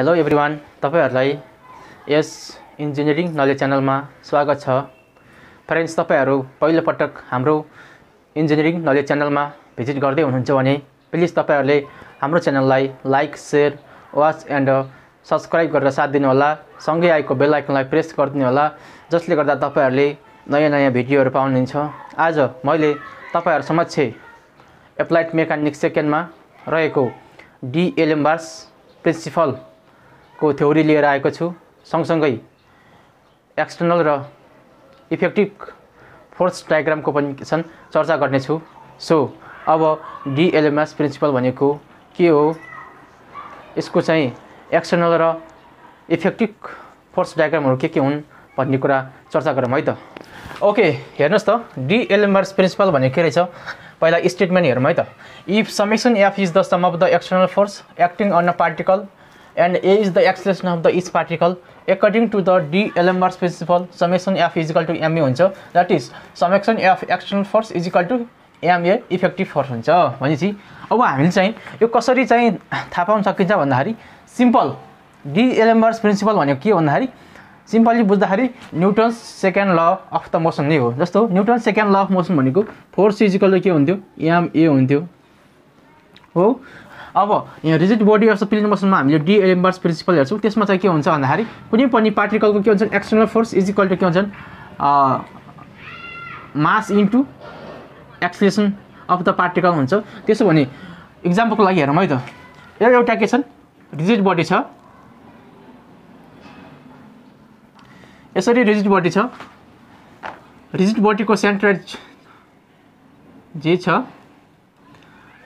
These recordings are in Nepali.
हेलो एभ्रिवान तपाईँहरूलाई यस इन्जिनियरिङ नलेज च्यानलमा स्वागत छ। फ्रेन्ड्स तपाईँहरू पहिलोपटक हाम्रो इन्जिनियरिङ नलेज च्यानलमा भिजिट गर्दै हुनुहुन्छ भने प्लिज तपाईँहरूले हाम्रो च्यानललाई like share watch and subscribe गरेर साथ दिनुहोला। सँगै आएको बेल आइकनलाई प्रेस गरिदिनु होला जसले गर्दा तपाईँहरूले नयाँ नयाँ भिडियोहरू पाउनुहुन्छ। आज मैले तपाईँहरू समक्ष एप्लाइड मेकानिक सेकेन्डमा रहेको डिएलएमबार्स प्रिन्सिपलको थ्योरी लिएर आएको छु सँगसँगै एक्सटर्नल र इफेक्टिभ फोर्स डायग्रामको पनि छन् चर्चा गर्नेछु। सो अब डिएलएमएस प्रिन्सिपल भनेको के हो? यसको चाहिँ एक्सटर्नल र इफेक्टिभ फोर्स डायग्रामहरू के के हुन् भन्ने कुरा चर्चा गरौँ है त? ओके हेर्नुहोस् त डिएलएमआर्स प्रिन्सिपल भनेको के रहेछ? पहिला स्टेटमेन्ट हेरौँ है त? If summation F is the sum of the external force acting on a particle and A is the acceleration of the each particle according to the D'Alembert's principle summation F is equal to MA हुन्छ। That is summation F external force is equal to MA effective force हुन्छ। भनेपछि अब हामीले चाहिँ यो कसरी चाहिँ थाहा पाउन सकिन्छ भन्दाखेरि सिम्पल डिएलएमआर्स प्रिन्सिपल भनेको के भन्दाखेरि सिम्पली बुझ्दाखेरि Newton's second law of the motion नै हो। जस्तो Newton second law of motion भनेको फोर्स इजिकल के हुन्थ्यो? एमए हुन्थ्यो। हो? अब यहाँ rigid body of the plane मोसनमा हामीले डिएलएम्बर्स प्रिन्सिपल हेर्छौँ। त्यसमा चाहिँ के हुन्छ भन्दाखेरि कुनै पनि पार्टिकलको के हुन्छन् एक्सटर्नल फोर्स इजिकल टु के हुन्छन्? Mass into acceleration of the particle हुन्छ। त्यसो भने इक्जाम्पलको लागि हेरौँ है त। यो एउटा के छन्? रिजिड बडी छ। यसरी रिजिड बडी छ। रिजिड बडीको सेन्ट्रोइड जे छ।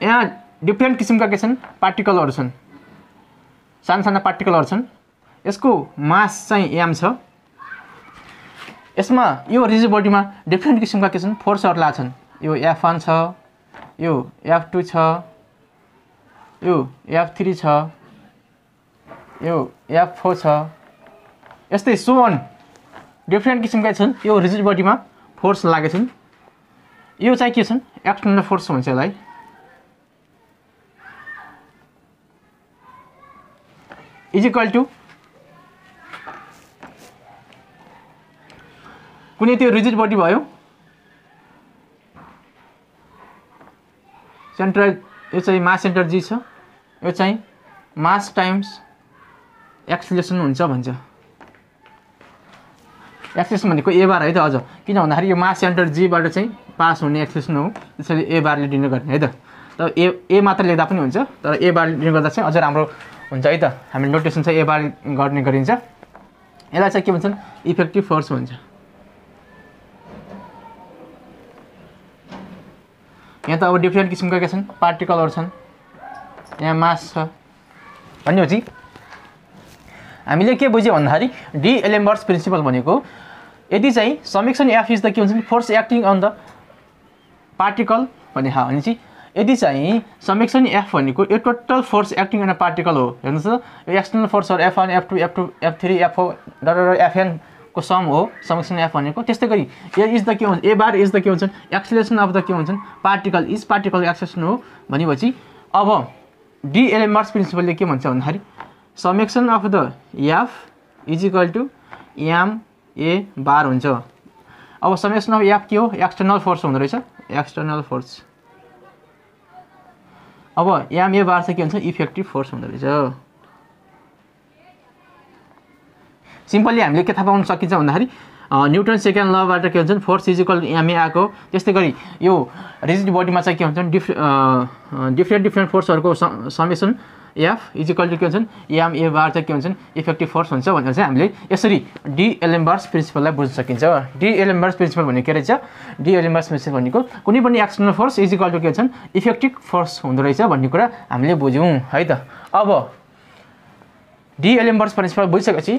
यहाँ डिफ्रेन्ट किसिमका के छन्? पार्टिकलहरू छन्। साना साना पार्टिकलहरू छन्। यसको मास चाहिँ एम छ। यसमा यो रिजिड बडीमा डिफ्रेन्ट किसिमका के छन्? फोर्सहरू लाग्छन् यो एफ वान छ यो एफ टू छ यो एफ थ्री छ यो एफ फोर छ। यस्तै सो वान डिफ्रेन्ट किसिमका छन्। यो रिजिड बडीमा फोर्स लागेको छन् यो चाहिँ के छन्? एक्सटर्नल फोर्स भन्छ यसलाई। इज इक्वल टु कुनै त्यो रिजिड बडी भयो? सेन्ट्रल यो चाहिँ मास सेन्टर जी छ। यो चाहिँ मास टाइम्स एक्सलेसन हुन्छ भन्छ। एक्सलेसन भनेको ए बार है त अझ किन भन्दाखेरि यो मास सेन्टर जीबाट चाहिँ पास हुने एक्सलेसन हो। त्यसरी ए बारले गर्ने है त। तर ए ए मात्र लेख्दा पनि हुन्छ। तर ए बार डिनर गर्दा चाहिँ अझ राम्रो हुन्छ है त? हामी नोटेसन चाहिँ ए बार गर्ने गरिन्छ। यसलाई चाहिँ के भन्छन्? इफेक्टिभ फोर्स भन्छ। यहाँ त अब डिफ्रेन्ट किसिमका के छन्? पार्टिकलहरू छन्। यहाँ मास छ। भनेपछि हामीले के बुझ्यौँ भन्दाखेरि डिएलएम्बर्स प्रिन्सिपल भनेको यदि चाहिँ समिक्सन एफ द के हुन्छ force acting on the particle भन्ने भनेपछि यदि चाहिँ समिक्सन एफ भनेको यो total force acting on particle हो। हेर्नुहोस् यो external फोर्सहरू F one F two F two F three F four डर एफएनको सम हो समिक्सन एफ भनेको। त्यस्तै गरी ए इज द के हुन्छ ए बार इज द के हुन्छन् एक्सलेसन अफ द के हुन्छन् पार्टिकल इज पार्टिकल एक्सलेसन हो भनेपछि अब डिएलएमआर्स प्रिन्सिपलले के भन्छ भन्दाखेरि summation of the F is equal to M A bar हुन्छ। अब समेक्सन अफ एफ के हो? एक्सटर्नल फोर्स हुँदो रहेछ। एक्सटर्नल फोर्स अब एम ए बार चाहिँ के हुन्छ? इफेक्टिभ फोर्स हुँदो रहेछ सिम्पल्ली हामीले के थाहा पाउन सकिन्छ भन्दाखेरि न्युटन सेकेन्ड लबाट के हुन्छ फोर्स इजिकल एमए आएको। त्यस्तै गरी यो रिजिड बडीमा चाहिँ के हुन्छ डिफ डिफ्रेन्ट डिफ्रेन्ट फोर्सहरूको समेसन। एफ इजिकल टु के हुन्छन् एम ए बार चाहिँ के हुन्छन् इफेक्टिभ फोर्स हुन्छ भनेर चाहिँ हामीले यसरी डिएलएमबार्स प्रिन्सिपललाई बुझ्न सकिन्छ। डिएलएमबार्स प्रिन्सिपल भनेको के रहेछ? डिएलएमबार्स प्रिन्सिपल भनेको कुनै पनि एक्सटर्नल फोर्स इजिकल टु के हुन्छन् इफेक्टिभ फोर्स हुँदो रहेछ भन्ने कुरा हामीले बुझ्यौँ है त? अब डिएलएमबार्स प्रिन्सिपल बुझिसकेपछि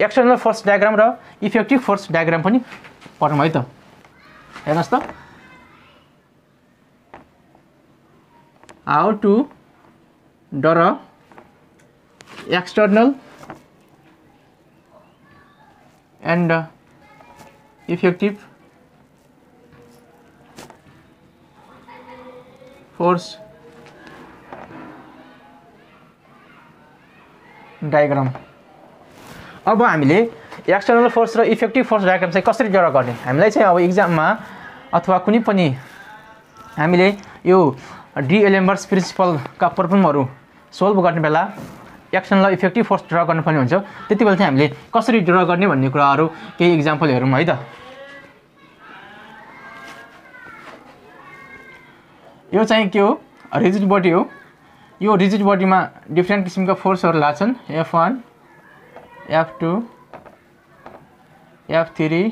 एक्सटर्नल फोर्स डायग्राम र इफेक्टिभ फोर्स डायग्राम पनि पढौँ है त? हेर्नुहोस् त। How to draw external and effective force diagram अब हामीले एक्सटर्नल फोर्स र इफेक्टिभ फोर्स डायग्राम चाहिँ कसरी ड्र गर्ने? हामीलाई चाहिँ अब इक्जाममा अथवा कुनै पनि हामीले यो डिएलएमबर्स प्रिन्सिपलका प्रब्लमहरू सोल्भ गर्ने बेला एक्सटर्नल इफेक्टिभ फोर्स ड्र गर्नुपर्ने हुन्छ। त्यति बेला चाहिँ हामीले कसरी ड्र गर्ने भन्ने कुराहरू केही इक्जाम्पल हेरौँ है त। यो चाहिँ के हो? रिजिड बडी हो। यो रिजिड बडीमा डिफ्रेन्ट किसिमका फोर्सहरू लाग्छन् F one F two F three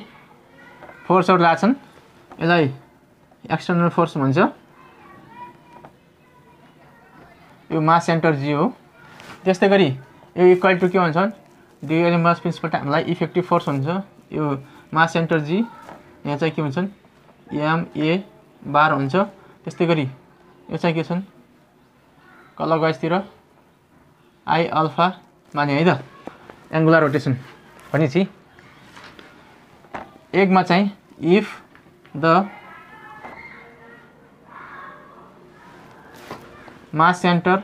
फोर्सहरू लाग्छन् यसलाई एक्सटर्नल फोर्स भन्छ। यो मास सेन्टर जी हो। त्यस्तै गरी यो इक्वल टु के भन्छन्? डिएलएम मास प्रिन्सिपल हामीलाई इफेक्टिभ फोर्स हुन्छ। यो मास सेन्टर जी यहाँ चाहिँ के भन्छन्? एमए बार हुन्छ। त्यस्तै गरी यो चाहिँ के छन्? कलगजतिर आई अल्फा माने है त। एङ्गुलर रोटेसन भनेपछि एकमा चाहिँ if the mass center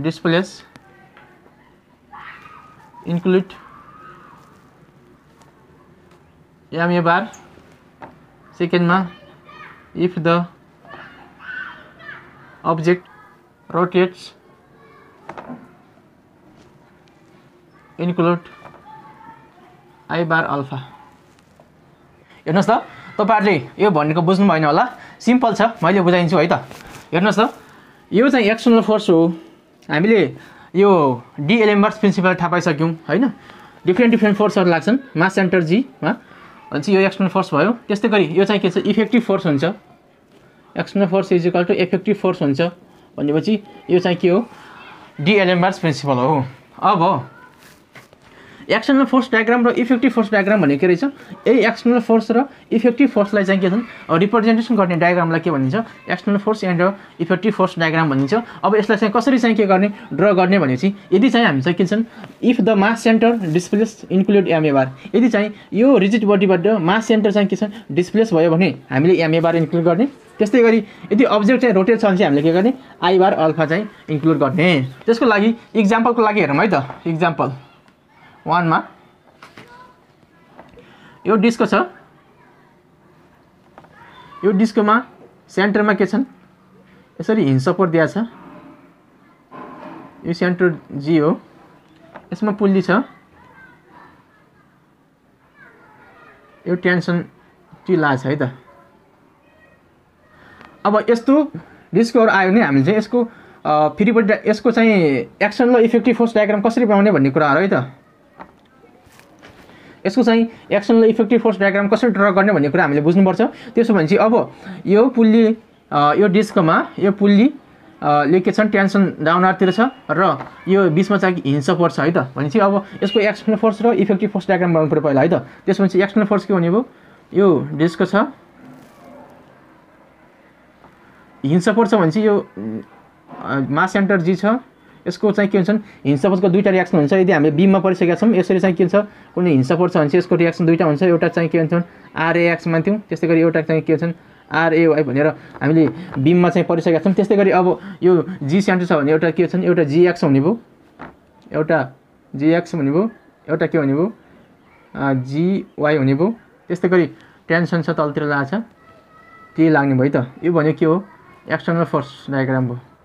displace include ma bar ma if the object rotates include i bar alpha हेर्नुहोस् त तपाईँहरूले यो भनेको बुझ्नु भएन होला सिम्पल छ मैले बुझाइदिन्छु है त। हेर्नुहोस् त यो चाहिँ एक्सटर्नल फोर्स हो। हामीले यो डिएलएमबर्स प्रिन्सिपल थाहा पाइसक्यौँ होइन? डिफ्रेन्ट डिफ्रेन्ट फोर्सहरू लाग्छन् मास सेन्टर जीमा भनेपछि यो एक्सटर्नल फोर्स भयो। त्यस्तै गरी यो चाहिँ के छ इफेक्टिभ फोर्स हुन्छ। External force is equal to effective force हुन्छ। भनेपछि यो चाहिँ के हो? डिएलएमबर्स प्रिन्सिपल हो। अब एक्सटर्नल फोर्स डायग्राम र इफेक्टिभ फोर्स डायग्राम भनेको के रहेछ? यही एक्सटर्नल फोर्स र इफेक्टिभ फोर्सलाई चाहिँ के छन् रिप्रेजेन्टेसन गर्ने डायग्रामलाई के भनिन्छ? External force and effective force diagram भनिन्छ। अब यसलाई चाहिँ कसरी चाहिँ के गर्ने? ड्र गर्ने भनेपछि यदि चाहिँ हामी चाहिँ के छन् if the mass center displace include MA bar यदि चाहिँ यो रिजिट बडीबाट मास सेन्टर चाहिँ के छ डिस्प्लेस भयो भने हामीले एमएबार इन्क्लुड गर्ने। त्यस्तै गरी यदि अब्जेक्ट चाहिँ रोटेट छ भने चाहिँ हामीले के गर्ने? आइबार अल्फा चाहिँ इन्क्लुड गर्ने। त्यसको लागि इक्जाम्पलको लागि हेरौँ है त। इक्जाम्पल वानमा। यो डिस्को छ। यो डिस्कोमा सेन्टरमा के छन्? यसरी हिन्स सपोर्ट छ। यो सेन्टर जी हो। यसमा पुल्ली छ। यो टेन्सन टी लाछ है त। अब यस्तो डिस्कोहरू आयो भने हामीले चाहिँ यसको फेरिपट्टि यसको चाहिँ एक्सटर्नल इफेक्टिभ फोर्स डायग्राम कसरी बनाउने भन्ने कुराहरू है त। यसको चाहिँ एक्सटर्नल इफेक्टिभ फोर्स डायग्राम कसरी ड्र गर्ने भन्ने कुरा हामीले बुझ्नुपर्छ। त्यसो भने चाहिँ अब यो पुल्ली यो डिस्कमा यो पुल्ली ले के छन् टेन्सन डाउनआरतिर छ र यो बिचमा चाहिँ हिंसा पर्छ है त? भनेपछि अब यसको एक्सटर्नल फोर्स र इफेक्टिभ फोर्स डायग्राम बनाउनु पऱ्यो पहिला है त? त्यसमा चाहिँ एक्सटर्नल फोर्स के हुने भयो? यो डिस्क छ। हिंसा पर्छ भने चाहिँ यो मास सेन्टर जी छ। यसको चाहिँ के हुन्छन् हिंसापथको दुईवटा रियाक्सन हुन्छ। यदि हामीले बिममा परिसकेका छौँ यसरी चाहिँ के हुन्छ कुनै हिंसा पर्छ भने चाहिँ यसको रियाक्सन दुईवटा हुन्छ। एउटा चाहिँ के भन्छन् आरएएक्स मान्थ्यौँ। त्यस्तै गरी एउटा चाहिँ के भन्छन् आरएवाई भनेर हामीले बिममा चाहिँ परिसकेका छौँ। त्यस्तै गरी अब यो जी सेन्टर छ भने एउटा के छन् एउटा जिएक्स हुने भयो। एउटा जिएक्स हुने भयो। एउटा के हुने भयो? जिवाई हुने भयो। त्यस्तै गरी टेन्सन छ तलतिर लाग्छ के लाग्ने भयो त। यो भनेको के हो? एक्सटर्नल फोर्स डायग्राम भयो।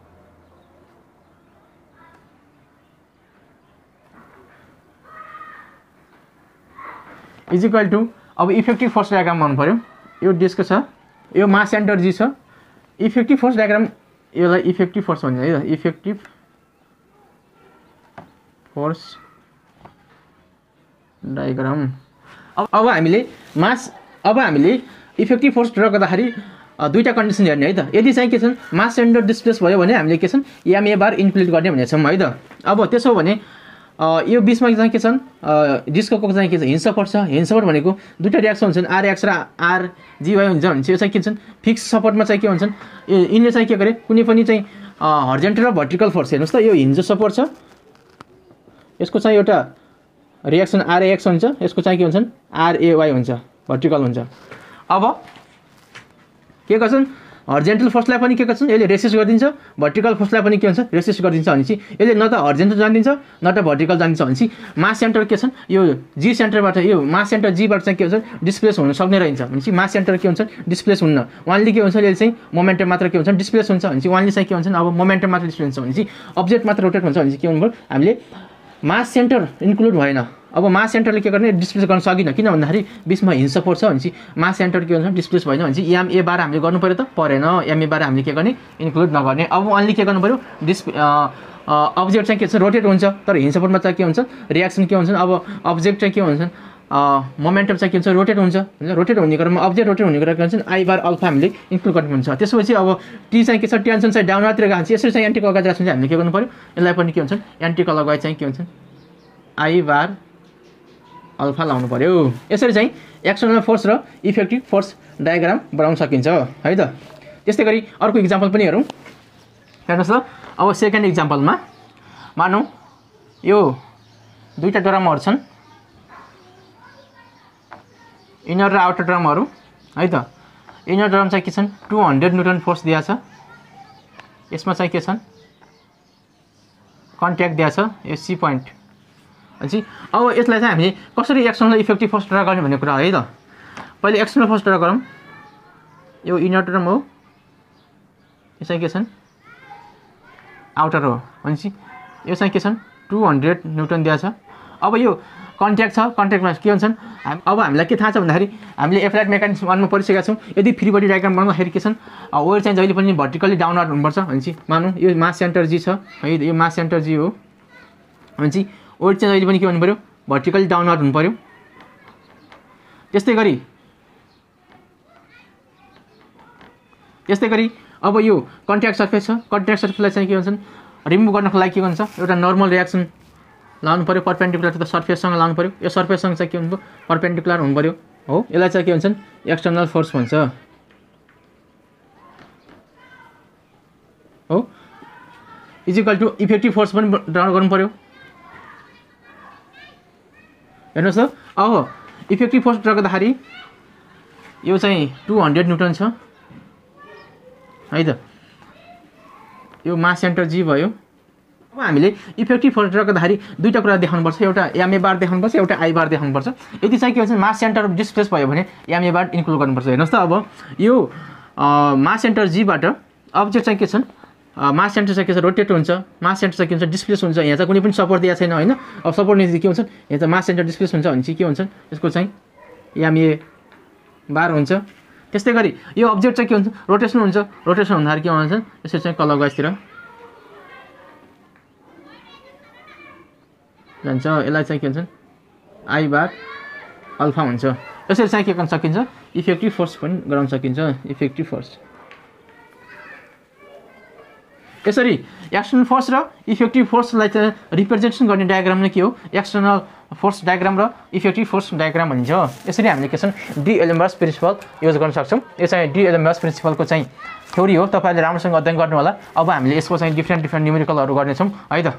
इज इक्वल टु अब इफेक्टिभ फोर्स डायग्राम भन्नु पऱ्यो। यो डिस्क छ यो मास सेन्टर जी छ। इफेक्टिभ फोर्स डायग्राम यसलाई इफेक्टिभ फोर्स भन्छ है त? इफेक्टिभ फोर्स डायग्राम अब अब हामीले मास अब हामीले इफेक्टिभ फोर्स ड्र गर्दाखेरि दुईवटा कन्डिसन हेर्ने है त? यदि चाहिँ के छन् मास सेन्टर डिस्प्लेस भयो भने हामीले के छन् एमए बार इन्क्लुड गर्ने भनेको छौँ है त? अब त्यसो भने यो बिचमा चाहिँ के छन्? डिस्को चाहिँ के छ? हिंसा पर्छ हिंसा सपोर्ट भनेको दुइटा रियाक्सन हुन्छन्। आरएक्स र आरजिवाई हुन्छ भने चाहिँ यो चाहिँ के छन् फिक्स सपोर्टमा चाहिँ के हुन्छन्? यिनले चाहिँ के गरे? कुनै पनि चाहिँ हर्जेन्टल र भर्टिकल फोर्स हेर्नुहोस् त। यो हिन्जो सपोर्ट छ। यसको चाहिँ एउटा रियाक्सन आरएक्स हुन्छ। यसको चाहिँ के हुन्छन्? आरएवाई हुन्छ। भर्टिकल हुन्छ। अब के गर्छन्? हर्जेन्टल फोर्सलाई पनि के गर्छ यसले रेसिस्ट गरिदिन्छ भर्टिकल फोर्सलाई पनि के हुन्छ रेसिस्ट गरिदिन्छ भनेपछि यसले न त हर्जेन्टल जानिदिन्छ न त भर्टिकल जानिदिन्छ भनेपछि मास सेन्टर के छन्? यो जी सेन्टरबाट यो मास सेन्टर जीबाट चाहिँ के हुन्छ? डिस्प्लेस हुन सक्ने रहन्छ। भनेपछि मास सेन्टर के हुन्छ? डिस्प्लेस हुन्न। उहाँले के हुन्छ यसले चाहिँ मोमेन्टम मात्र के हुन्छ डिस्प्लेस हुन्छ भनेपछि उहाँले चाहिँ के हुन्छ अब मोमेन्टम मात्र डिस्प्लेस हुन्छ भनेपछि अब्जेक्ट मात्र रोटेट हुन्छ भनेपछि के हुनुभयो? हामीले मास सेन्टर इन्क्लुड भएन। अब मास सेन्टरले के गर्ने? डिस्प्लेस गर्न सकिनँ। किन भन्दाखेरि बिचमा हिंसा पर्छ भनेपछि मास सेन्टर के हुन्छ डिस्प्लेस भएन भनेपछि एम ए बार हामीले गर्नु पऱ्यो त? परेन। एम ए बार हामीले के गर्ने? इन्क्लुड नगर्ने। अब अन्ली के गर्नु पऱ्यो? डिस्प्ले अब्जेक्ट चाहिँ के छ? रोटेट हुन्छ। तर हिंसापुरमा चाहिँ के हुन्छ? रियाक्सन के हुन्छ अब अब्जेक्ट चाहिँ के हुन्छ मोमेन्टम चाहिँ के हुन्छ? रोटेट हुन्छ। होइन रोटेट हुने क्रममा अब्जेक्ट रोटेट हुने क्रममा के हुन्छ आई बार अल्फा हामीले इन्क्लुड गर्नु हुन्छ। त्यसपछि अब टी चाहिँ के छ? टेन्सन चाहिँ डाउनतिर गएको छ यसरी चाहिँ एन्टी लगाएर चाहिँ हामीले के गर्नु पऱ्यो? यसलाई पनि के हुन्छ एन्टी लगाए चाहिँ के हुन्छ आई बार अल्फा लाउनु पऱ्यो यसरी चाहिँ एक्सटर्नल फोर्स र इफेक्टिभ फोर्स डायग्राम बनाउन सकिन्छ है त? त्यस्तै गरी अर्को इक्जाम्पल पनि हेरौँ। हेर्नुहोस् ल अब सेकेन्ड इक्जाम्पलमा मानौँ यो दुईवटा ड्रमहरू छन्। इनर र आउटर ड्रमहरू है त? इनर ड्रम चाहिँ के छन्? टु हन्ड्रेड न्युटन फोर्स दिएको छ। यसमा चाहिँ के छन्? कन्ट्याक्ट दिएको छ यो सी पोइन्ट भनेपछि अब यसलाई चाहिँ हामीले कसरी एक्सटर्नल इफेक्टिभ फोर्स ड्रा गर्ने भन्ने कुरा है त। पहिले एक्सटर्नल फोर्स ड्रा गरौँ। यो इनर ड्रम हो। यो के छन्? आउटर हो। भनेपछि यो चाहिँ के छन्? टु हन्ड्रेड न्युटन दिएको छ। अब यो कन्ट्याक्ट छ। कन्ट्याक्टमा के हुन्छन्? अब हामीलाई के थाहा छ भन्दाखेरि हामीले एप्लाइड मेकानिक्स वानमा पढिसकेका छौँ। यदि फ्री बडी डायग्राम बनाउँदाखेरि के छन्? वेयर चाहिँ जहिले पनि भर्टिकल्ली डाउनवर्ड हुनुपर्छ। भनेपछि मानौँ यो मास सेन्टर जी छ। है यो मास सेन्टर जी हो। भनेपछि वेट चाहिँ जहिले पनि के भन्नु पऱ्यो भर्टिकल्ली डाउनवर्ड हुनु पऱ्यो त्यस्तै गरी। त्यस्तै गरी। अब यो कन्ट्याक्ट सर्फेस छ। कन्ट्याक्ट सर्फेसलाई चाहिँ के भन्छन्? रिमुभ गर्नको लागि के भन्छ? एउटा नर्मल रियाक्सन लाउनु पऱ्यो पर्पेन्डिकुलर त सर्फेससँग लाउनु पऱ्यो यो सर्फेससँग चाहिँ के हुनु पऱ्यो पर्पेन्डिकुलर हुनु पऱ्यो हो? यसलाई चाहिँ के भन्छन्? एक्सटर्नल फोर्स भन्छ। हो? Is equal to effective force पनि ड्रा गर्नु पऱ्यो हेर्नुहोस् त अब इफेक्टिभ फोर्स गर्दाखेरि यो चाहिँ टु हन्ड्रेड न्युटन छ। है त। यो मास सेन्टर जी भयो। अब हामीले इफेक्टिभ फोर्स गर्दाखेरि दुईवटा कुरा देखाउनुपर्छ। एउटा एमए बार देखाउनुपर्छ एउटा आई बार देखाउनुपर्छ। यदि चाहिँ के भन्छ मास सेन्टर डिस्प्लेस भयो भने एमए बार इन्क्लुड गर्नुपर्छ। हेर्नुहोस् त अब यो मास सेन्टर जीबाट अब्जेक्ट चाहिँ के छन्? मास सेन्टर चाहिँ के रोटेट हुन्छ। मास सेन्टर चाहिँ हुन्छ डिस्प्लेस हुन्छ। यहाँ चाहिँ कुनै पनि सपोर्ट दिएको छैन होइन? अब सपोर्ट दिँदा के हुन्छ यहाँ चाहिँ मास सेन्टर डिस्प्लेस हुन्छ भने चाहिँ के हुन्छ यसको चाहिँ एमए बार हुन्छ। त्यस्तै गरी यो अब्जेक्ट चाहिँ के हुन्छ? रोटेसन हुन्छ। रोटेसन हुँदाखेरि के हुन्छ यसरी चाहिँ कलर गजतिर जान्छ। यसलाई चाहिँ के भन्छन् आई बार अल्फा हुन्छ। यसरी चाहिँ के गर्न सकिन्छ? इफेक्टिभ फोर्स पनि गराउन सकिन्छ। Effective force. यसरी एक्सटर्नल फोर्स र इफेक्टिभ फोर्सलाई चाहिँ रिप्रेजेन्टेसन गर्ने डायग्राम नै के हो? एक्सटर्नल फोर्स डायग्राम र इफेक्टिभ फोर्स डायग्राम भनिन्छ यसरी हामीले के छन् डी एलएमबास प्रिन्सिपल युज गर्न सक्छौँ। यो चाहिँ डी एलएमबास प्रिन्सिपलको चाहिँ थ्योरी हो। तपाईँहरूले राम्रोसँग अध्ययन गर्नु होला अब हामीले यसको चाहिँ डिफ्रेन्ट डिफ्रेन्ट न्युमेरिकलहरू गर्नेछौँ। है त?